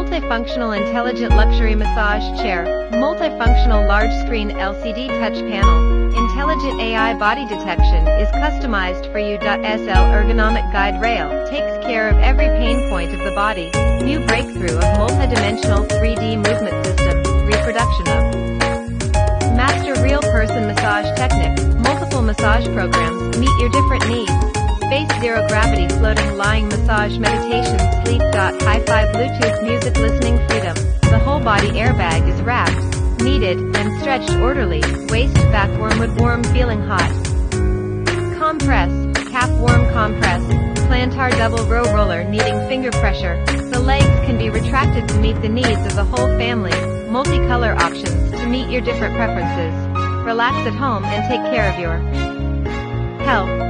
multifunctional intelligent luxury massage chair, multifunctional large screen LCD touch panel, intelligent AI body detection is customized for you. SL ergonomic guide rail takes care of every pain point of the body. New breakthrough of multidimensional 3D movement system, reproduction of master real person massage technique, multiple massage programs meet your different needs. Space Zero Gravity Floating Lying Massage Meditation Sleep. Hi-Fi Bluetooth Music Listening Freedom. The whole body airbag is wrapped, kneaded, and stretched orderly. Waist back warm with warm feeling hot. Compress. Calf warm compress. Plantar double row roller kneading finger pressure. The legs can be retracted to meet the needs of the whole family. Multicolor options to meet your different preferences. Relax at home and take care of your health.